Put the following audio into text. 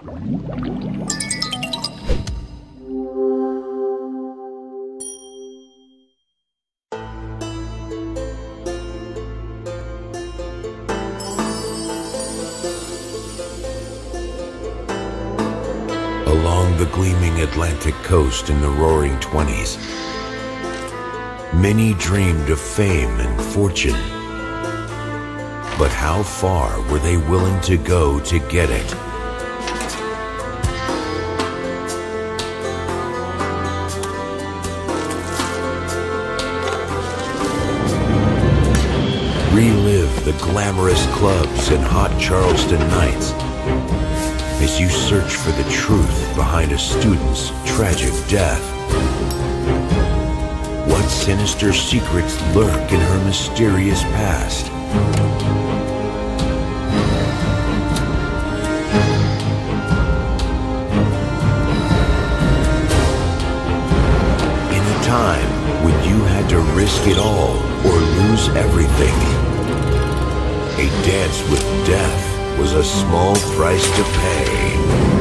Along the gleaming Atlantic coast in the roaring 20s, many dreamed of fame and fortune. But how far were they willing to go to get it? Relive the glamorous clubs and hot Charleston nights as you search for the truth behind a student's tragic death. What sinister secrets lurk in her mysterious past? In a time when you had to risk it all or a dance with death was a small price to pay.